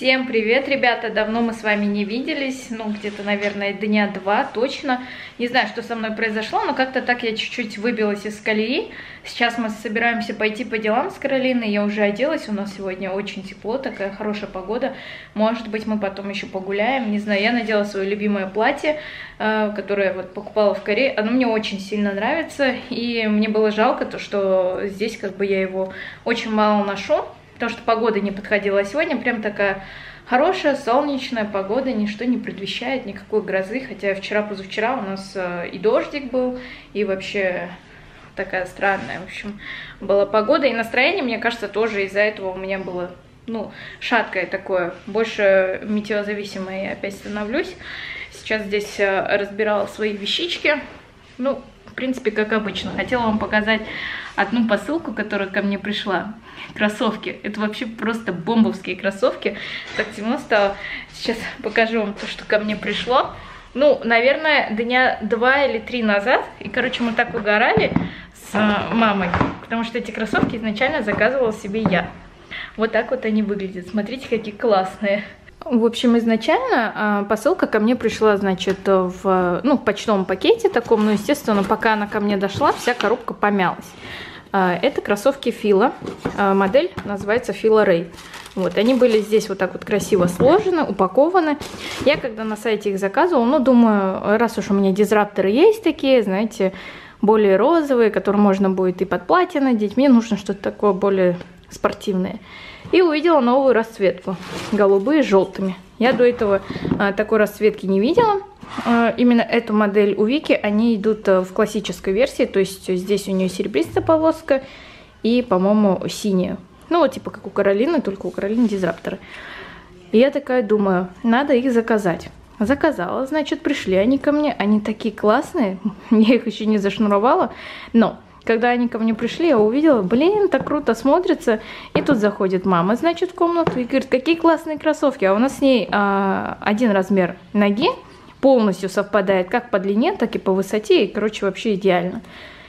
Всем привет, ребята! Давно мы с вами не виделись, ну, где-то, наверное, дня два точно. Не знаю, что со мной произошло, но как-то так я чуть-чуть выбилась из колеи. Сейчас мы собираемся пойти по делам с Каролиной, я уже оделась, у нас сегодня очень тепло, такая хорошая погода. Может быть, мы потом еще погуляем, не знаю. Я надела свое любимое платье, э, которое вот покупала в Корее. Оно мне очень сильно нравится, и мне было жалко то, что здесь как бы я его очень мало ношу потому что погода не подходила. Сегодня прям такая хорошая солнечная погода, ничто не предвещает никакой грозы, хотя вчера-позавчера у нас э, и дождик был, и вообще такая странная, в общем, была погода, и настроение, мне кажется, тоже из-за этого у меня было, ну, шаткое такое, больше метеозависимое я опять становлюсь. Сейчас здесь э, разбирала свои вещички, ну, в принципе, как обычно. Хотела вам показать одну посылку, которая ко мне пришла. Кроссовки. Это вообще просто бомбовские кроссовки. Так темно стало. Сейчас покажу вам то, что ко мне пришло. Ну, наверное, дня два или три назад. И, короче, мы так угорали с э, мамой, потому что эти кроссовки изначально заказывала себе я. Вот так вот они выглядят. Смотрите, какие классные. В общем, изначально а, посылка ко мне пришла, значит, в, ну, в почтовом пакете таком, но, естественно, пока она ко мне дошла, вся коробка помялась. А, это кроссовки Фила, а, модель называется Фила Рей. Вот, они были здесь вот так вот красиво сложены, упакованы. Я когда на сайте их заказывала, ну, думаю, раз уж у меня дизрапторы есть такие, знаете, более розовые, которые можно будет и под платье надеть, мне нужно что-то такое более спортивное. И увидела новую расцветку, голубые с желтыми. Я до этого а, такой расцветки не видела. А, именно эту модель у Вики, они идут а, в классической версии, то есть здесь у нее серебристая полоска и, по-моему, синяя. Ну, вот типа как у Каролины, только у Каролины дизрапторы. И я такая думаю, надо их заказать. Заказала, значит, пришли они ко мне, они такие классные, я их еще не зашнуровала, но когда они ко мне пришли, я увидела, блин, так круто смотрится. И тут заходит мама, значит, в комнату и говорит, какие классные кроссовки. А у нас с ней а, один размер ноги полностью совпадает как по длине, так и по высоте. И, короче, вообще идеально.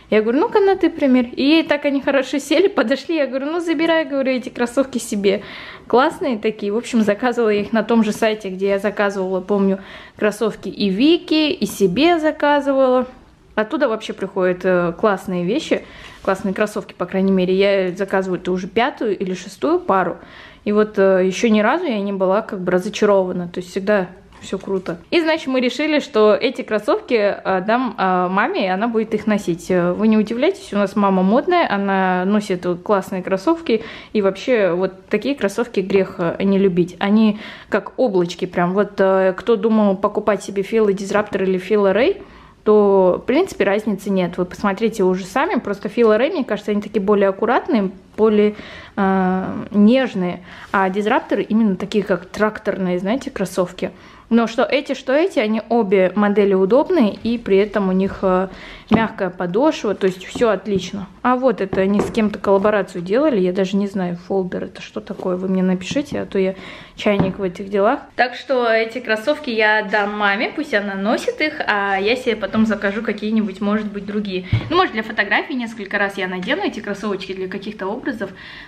Я говорю, ну-ка на ты пример. И ей так они хорошо сели, подошли. Я говорю, ну забирай, говорю, эти кроссовки себе. Классные такие. В общем, заказывала их на том же сайте, где я заказывала, помню, кроссовки и Вики, и себе заказывала. Оттуда вообще приходят э, классные вещи, классные кроссовки, по крайней мере. Я заказываю это уже пятую или шестую пару. И вот э, еще ни разу я не была как бы разочарована. То есть всегда все круто. И значит мы решили, что эти кроссовки э, дам маме, и она будет их носить. Вы не удивляйтесь, у нас мама модная, она носит классные кроссовки, и вообще вот такие кроссовки грех не любить. Они как облачки прям. Вот кто думал покупать себе Фила Дизраптор или Фила Рэй, то, в принципе, разницы нет. Вы посмотрите уже сами, просто Фила Рэй, мне кажется, они такие более аккуратные, более э, нежные, а дизрапторы именно такие, как тракторные, знаете, кроссовки. Но что эти, что эти, они обе модели удобные, и при этом у них э, мягкая подошва, то есть все отлично. А вот это они с кем-то коллаборацию делали, я даже не знаю, фолдер это что такое, вы мне напишите, а то я чайник в этих делах. Так что эти кроссовки я отдам маме, пусть она носит их, а я себе потом закажу какие-нибудь, может быть, другие. Ну, может, для фотографий несколько раз я надену эти кроссовочки для каких-то образов,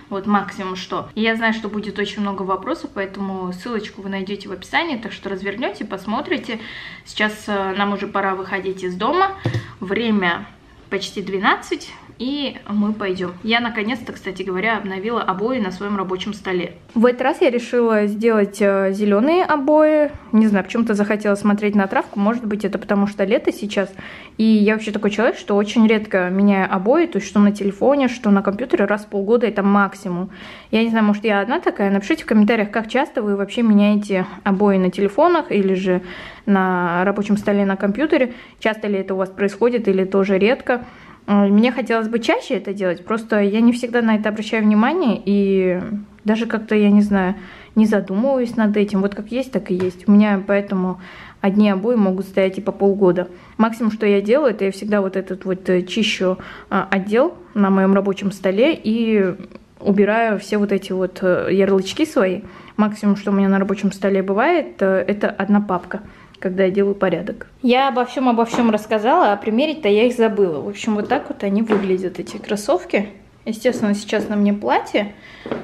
вот максимум что. И я знаю, что будет очень много вопросов, поэтому ссылочку вы найдете в описании, так что развернете, посмотрите. Сейчас э, нам уже пора выходить из дома. Время почти 12 и мы пойдем. Я наконец-то, кстати говоря, обновила обои на своем рабочем столе. В этот раз я решила сделать э, зеленые обои. Не знаю, почему-то захотела смотреть на травку. Может быть, это потому что лето сейчас. И я вообще такой человек, что очень редко меняю обои. То есть, что на телефоне, что на компьютере раз в полгода это максимум. Я не знаю, может, я одна такая. Напишите в комментариях, как часто вы вообще меняете обои на телефонах или же на рабочем столе на компьютере. Часто ли это у вас происходит или тоже редко. Мне хотелось бы чаще это делать, просто я не всегда на это обращаю внимание, и даже как-то, я не знаю, не задумываюсь над этим. Вот как есть, так и есть. У меня поэтому одни обои могут стоять и по полгода. Максимум, что я делаю, это я всегда вот этот вот э, чищу а, отдел на моем рабочем столе и убираю все вот эти вот э, ярлычки свои. Максимум, что у меня на рабочем столе бывает, э, это одна папка когда я делаю порядок. Я обо всем обо всем рассказала, а примерить-то я их забыла. В общем, вот так вот они выглядят, эти кроссовки. Естественно, сейчас на мне платье,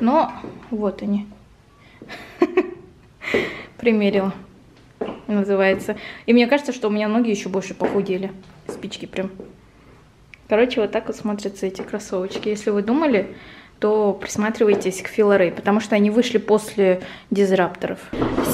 но вот они. примерила. Называется. И мне кажется, что у меня ноги еще больше похудели. Спички прям. Короче, вот так вот смотрятся эти кроссовочки. Если вы думали, то присматривайтесь к Филорей, потому что они вышли после дизрапторов.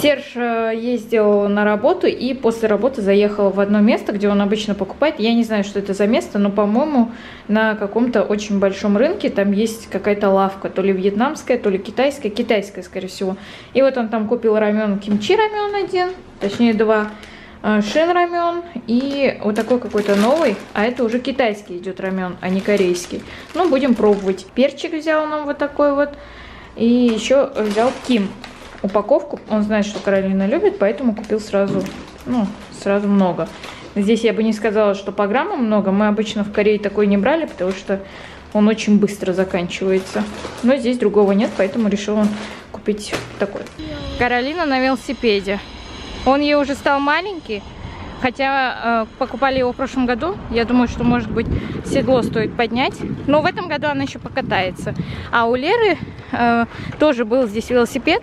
Серж э, ездил на работу и после работы заехал в одно место, где он обычно покупает. Я не знаю, что это за место, но, по-моему, на каком-то очень большом рынке там есть какая-то лавка, то ли вьетнамская, то ли китайская, китайская, скорее всего. И вот он там купил рамен, кимчи рамен один, точнее два, шин рамен и вот такой какой-то новый, а это уже китайский идет рамен, а не корейский. Ну, будем пробовать. Перчик взял нам вот такой вот. И еще взял Ким упаковку. Он знает, что Каролина любит, поэтому купил сразу, ну, сразу много. Здесь я бы не сказала, что по граммам много. Мы обычно в Корее такой не брали, потому что он очень быстро заканчивается. Но здесь другого нет, поэтому решил он купить такой. Каролина на велосипеде. Он ей уже стал маленький, хотя э, покупали его в прошлом году. Я думаю, что, может быть, седло стоит поднять. Но в этом году она еще покатается. А у Леры э, тоже был здесь велосипед.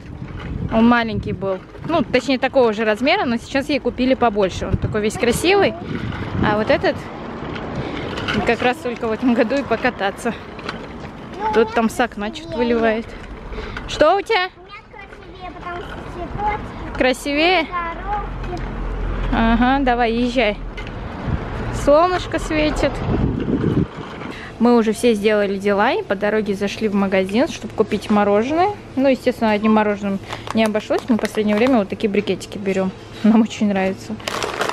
Он маленький был. Ну, точнее, такого же размера, но сейчас ей купили побольше. Он такой весь красивый. А вот этот как раз только в этом году и покататься. Тут там с окна что-то выливает. Что у тебя? Красивее? Ага, давай, езжай. Солнышко светит. Мы уже все сделали дела и по дороге зашли в магазин, чтобы купить мороженое. Ну, естественно, одним мороженым не обошлось. Мы в последнее время вот такие брикетики берем. Нам очень нравится.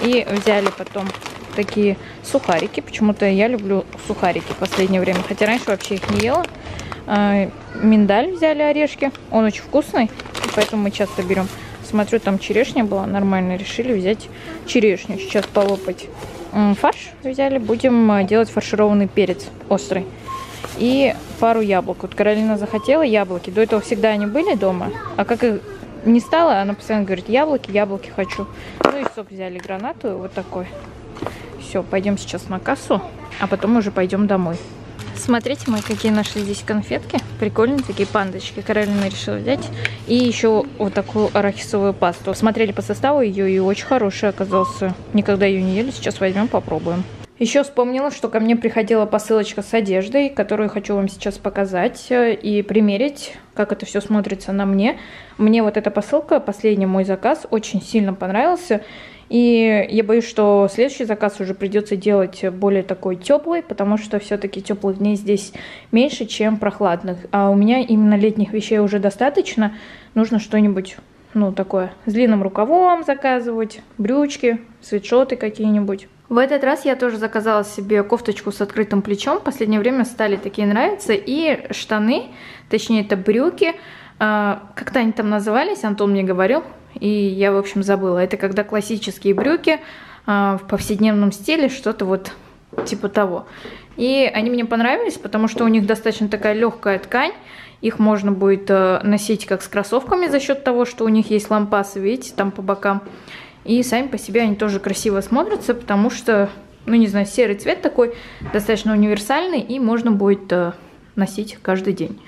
И взяли потом такие сухарики. Почему-то я люблю сухарики в последнее время. Хотя раньше вообще их не ела. А, миндаль взяли орешки. Он очень вкусный, поэтому мы часто берем. Смотрю, там черешня была нормально. Решили взять черешню. Сейчас полопать фарш взяли. Будем э, делать фаршированный перец острый. И пару яблок. Вот Каролина захотела яблоки. До этого всегда они были дома. А как их не стало, она постоянно говорит, яблоки, яблоки хочу. Ну и сок взяли гранату, вот такой. Все, пойдем сейчас на кассу, а потом уже пойдем домой. Смотрите, мы какие нашли здесь конфетки. Прикольные такие пандочки. Каролина решила взять. И еще вот такую арахисовую пасту. Смотрели по составу ее и очень хорошая оказался. Никогда ее не ели. Сейчас возьмем, попробуем. Еще вспомнила, что ко мне приходила посылочка с одеждой, которую хочу вам сейчас показать э, и примерить, как это все смотрится на мне. Мне вот эта посылка, последний мой заказ, очень сильно понравился. И я боюсь, что следующий заказ уже придется делать более такой теплый, потому что все-таки теплых дней здесь меньше, чем прохладных. А у меня именно летних вещей уже достаточно. Нужно что-нибудь, ну, такое, с длинным рукавом заказывать, брючки, свитшоты какие-нибудь. В этот раз я тоже заказала себе кофточку с открытым плечом. В последнее время стали такие нравиться. И штаны, точнее это брюки. А, как-то они там назывались, Антон мне говорил и я, в общем, забыла. Это когда классические брюки а, в повседневном стиле, что-то вот типа того. И они мне понравились, потому что у них достаточно такая легкая ткань. Их можно будет э, носить как с кроссовками за счет того, что у них есть лампасы, видите, там по бокам. И сами по себе они тоже красиво смотрятся, потому что, ну не знаю, серый цвет такой достаточно универсальный, и можно будет э, носить каждый день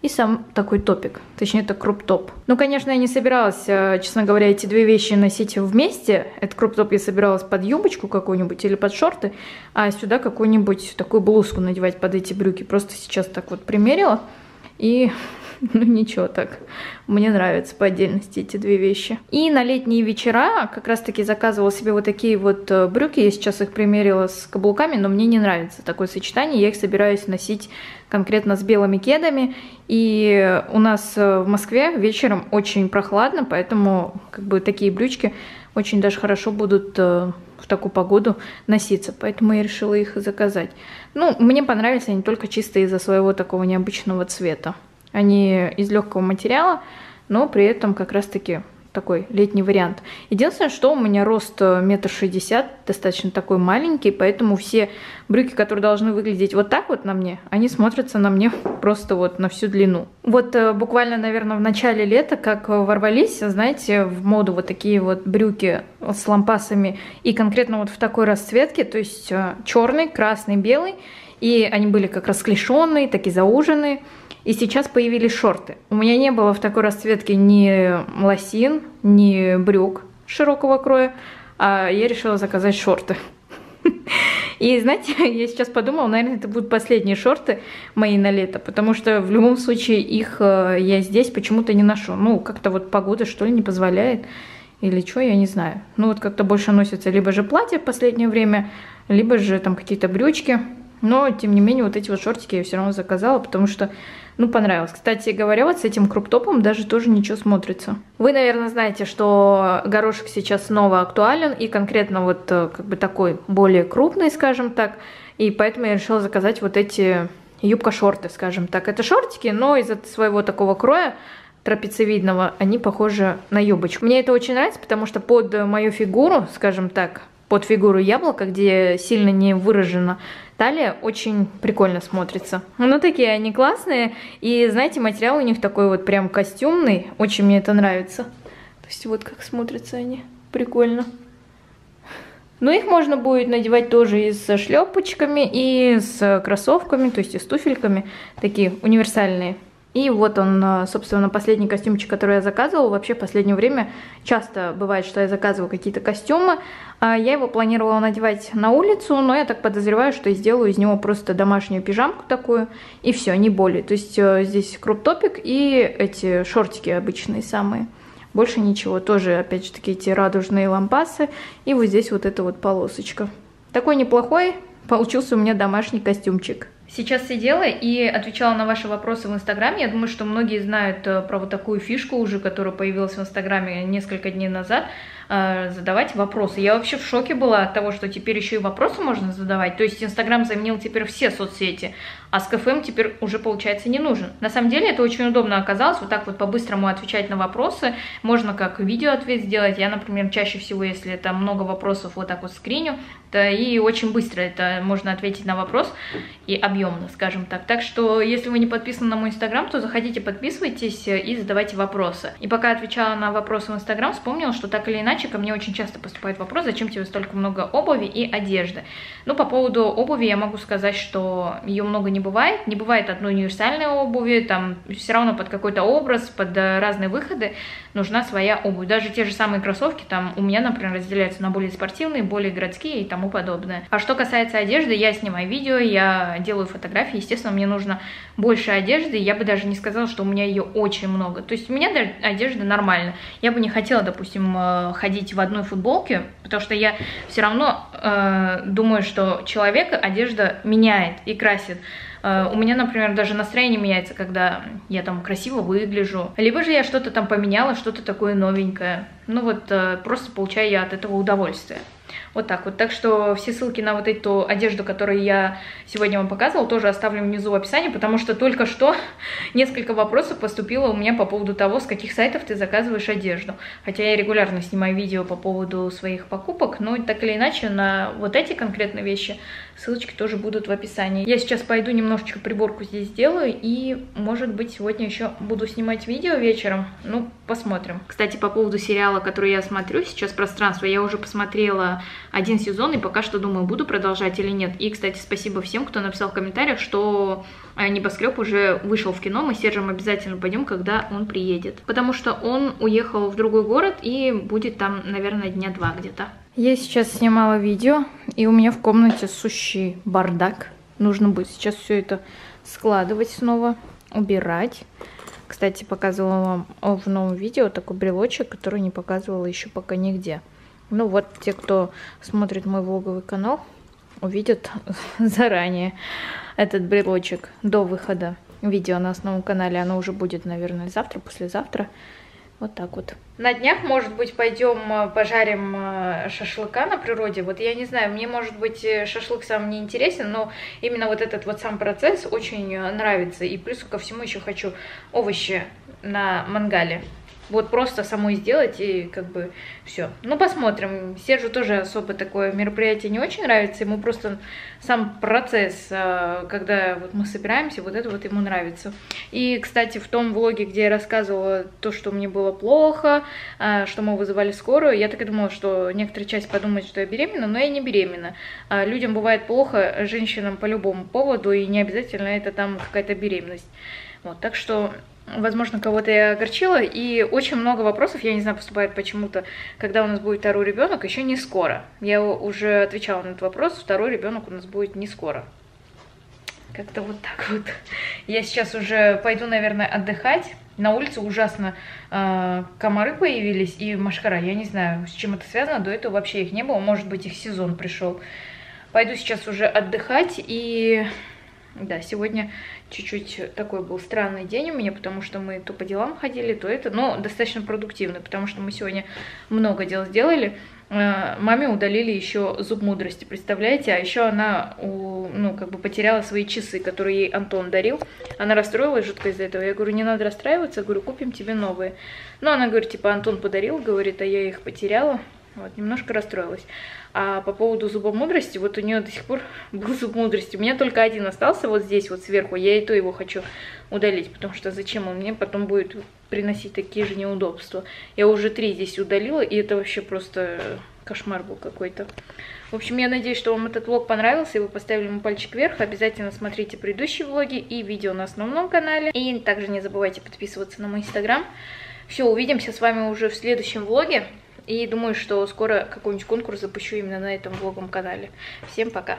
и сам такой топик, точнее это круп-топ. Ну, конечно, я не собиралась, э, честно говоря, эти две вещи носить вместе. Этот круп-топ я собиралась под юбочку какую-нибудь или под шорты, а сюда какую-нибудь такую блузку надевать под эти брюки. Просто сейчас так вот примерила и ну ничего так. Мне нравятся по отдельности эти две вещи. И на летние вечера как раз таки заказывала себе вот такие вот э, брюки. Я сейчас их примерила с каблуками, но мне не нравится такое сочетание. Я их собираюсь носить конкретно с белыми кедами. И у нас э, в Москве вечером очень прохладно, поэтому как бы такие брючки очень даже хорошо будут э, в такую погоду носиться, поэтому я решила их заказать. Ну, мне понравились они только чисто из-за своего такого необычного цвета. Они из легкого материала, но при этом как раз-таки такой летний вариант. Единственное, что у меня рост э, метр шестьдесят, достаточно такой маленький, поэтому все брюки, которые должны выглядеть вот так вот на мне, они смотрятся на мне просто вот на всю длину. Вот э, буквально, наверное, в начале лета, как ворвались, знаете, в моду вот такие вот брюки с лампасами и конкретно вот в такой расцветке, то есть э, черный, красный, белый, и они были как расклешенные, так и зауженные. И сейчас появились шорты. У меня не было в такой расцветке ни лосин, не брюк широкого кроя, а я решила заказать шорты. И знаете, я сейчас подумала, наверное, это будут последние шорты мои на лето, потому что в любом случае их э, я здесь почему-то не ношу. Ну, как-то вот погода, что ли, не позволяет. Или что, я не знаю. Ну, вот как-то больше носятся либо же платья в последнее время, либо же там какие-то брючки. Но, тем не менее, вот эти вот шортики я все равно заказала, потому что, ну, понравилось. Кстати говоря, вот с этим круп-топом даже тоже ничего смотрится. Вы, наверное, знаете, что горошек сейчас снова актуален, и конкретно вот э, как бы такой более крупный, скажем так. И поэтому я решила заказать вот эти юбка-шорты, скажем так. Это шортики, но из-за своего такого кроя трапециевидного, они похожи на юбочку. Мне это очень нравится, потому что под мою фигуру, скажем так, под фигуру яблока, где сильно не выражена талия, очень прикольно смотрится. Ну, такие они классные, и, знаете, материал у них такой вот прям костюмный, очень мне это нравится. То есть вот как смотрятся они, прикольно. Но их можно будет надевать тоже и с шлепочками, и с кроссовками, то есть и с туфельками, такие универсальные. И вот он, э, собственно, последний костюмчик, который я заказывала. Вообще в последнее время часто бывает, что я заказываю какие-то костюмы. А я его планировала надевать на улицу, но я так подозреваю, что сделаю из него просто домашнюю пижамку такую. И все, не более. То есть э, здесь круп-топик и эти шортики обычные самые. Больше ничего. Тоже, опять же таки, эти радужные лампасы. И вот здесь вот эта вот полосочка. Такой неплохой. Получился у меня домашний костюмчик. Сейчас сидела и отвечала на ваши вопросы в Инстаграме. Я думаю, что многие знают э, про вот такую фишку уже, которая появилась в Инстаграме несколько дней назад. Э, задавать вопросы. Я вообще в шоке была от того, что теперь еще и вопросы можно задавать. То есть Инстаграм заменил теперь все соцсети, а с КФМ теперь уже, получается, не нужен. На самом деле это очень удобно оказалось, вот так вот по-быстрому отвечать на вопросы. Можно как видео ответ сделать. Я, например, чаще всего, если это много вопросов, вот так вот скриню, то и очень быстро это можно ответить на вопрос и объемно, скажем так. Так что, если вы не подписаны на мой Инстаграм, то заходите, подписывайтесь и задавайте вопросы. И пока отвечала на вопросы в Инстаграм, вспомнила, что так или иначе ко мне очень часто поступает вопрос, зачем тебе столько много обуви и одежды. Ну, по поводу обуви я могу сказать, что ее много не бывает. Не бывает одной универсальной обуви, там все равно под какой-то образ, под разные выходы нужна своя обувь. Даже те же самые кроссовки, там у меня, например, разделяются на более спортивные, более городские и тому подобное. А что касается одежды, я снимаю видео, я делаю фотографии, естественно, мне нужно больше одежды, я бы даже не сказала, что у меня ее очень много. То есть у меня одежда нормально. Я бы не хотела, допустим, ходить ходить в одной футболке, потому что я все равно э, думаю, что человека одежда меняет и красит. Э, у меня, например, даже настроение меняется, когда я там красиво выгляжу. Либо же я что-то там поменяла, что-то такое новенькое. Ну вот, э, просто получаю я от этого удовольствие. Вот так вот. Так что все ссылки на вот эту одежду, которую я сегодня вам показывала, тоже оставлю внизу в описании, потому что только что несколько вопросов поступило у меня по поводу того, с каких сайтов ты заказываешь одежду. Хотя я регулярно снимаю видео по поводу своих покупок, но так или иначе на вот эти конкретные вещи ссылочки тоже будут в описании. Я сейчас пойду немножечко приборку здесь сделаю и, может быть, сегодня еще буду снимать видео вечером. Ну, посмотрим. Кстати, по поводу сериала, который я смотрю сейчас, «Пространство», я уже посмотрела один сезон, и пока что думаю, буду продолжать или нет. И, кстати, спасибо всем, кто написал в комментариях, что э, «Небоскреб» уже вышел в кино, мы с Сержем обязательно пойдем, когда он приедет. Потому что он уехал в другой город и будет там, наверное, дня два где-то. Я сейчас снимала видео, и у меня в комнате сущий бардак. Нужно будет сейчас все это складывать снова, убирать. Кстати, показывала вам в новом видео такой брелочек, который не показывала еще пока нигде. Ну вот, те, кто смотрит мой влоговый канал, увидят заранее этот брелочек до выхода видео на основном канале. Оно уже будет, наверное, завтра, послезавтра. Вот так вот. На днях, может быть, пойдем э, пожарим э, шашлыка на природе. Вот я не знаю, мне, может быть, э, шашлык сам не интересен, но именно вот этот вот сам процесс очень нравится. И плюс ко всему еще хочу овощи на мангале вот просто самой сделать и как бы все. Ну, посмотрим. Сержу тоже особо такое мероприятие не очень нравится, ему просто сам процесс, а, когда вот мы собираемся, вот это вот ему нравится. И, кстати, в том влоге, где я рассказывала то, что мне было плохо, а, что мы вызывали скорую, я так и думала, что некоторая часть подумает, что я беременна, но я не беременна. А, людям бывает плохо, женщинам по любому поводу, и не обязательно это там какая-то беременность. Вот, так что Возможно, кого-то я огорчила, и очень много вопросов, я не знаю, поступает почему-то, когда у нас будет второй ребенок, еще не скоро. Я уже отвечала на этот вопрос, второй ребенок у нас будет не скоро. Как-то вот так вот. Я сейчас уже пойду, наверное, отдыхать. На улице ужасно э, комары появились и машкара. Я не знаю, с чем это связано. До этого вообще их не было. Может быть, их сезон пришел. Пойду сейчас уже отдыхать и да, сегодня чуть-чуть такой был странный день у меня, потому что мы то по делам ходили, то это, но достаточно продуктивный, потому что мы сегодня много дел сделали. Э, маме удалили еще зуб мудрости, представляете? А еще она, ну, как бы потеряла свои часы, которые ей Антон дарил. Она расстроилась жутко из-за этого. Я говорю, не надо расстраиваться, говорю, купим тебе новые. Но она говорит, типа, Антон подарил, говорит, а я их потеряла. Вот, немножко расстроилась. А по поводу зуба мудрости, вот у нее до сих пор был зуб мудрости. У меня только один остался вот здесь, вот сверху. Я и то его хочу удалить, потому что зачем он мне потом будет приносить такие же неудобства. Я уже три здесь удалила, и это вообще просто кошмар был какой-то. В общем, я надеюсь, что вам этот влог понравился, и вы поставили ему пальчик вверх. Обязательно смотрите предыдущие влоги и видео на основном канале. И также не забывайте подписываться на мой инстаграм. Все, увидимся с вами уже в следующем влоге. И думаю, что скоро какой-нибудь конкурс запущу именно на этом влоговом канале. Всем пока!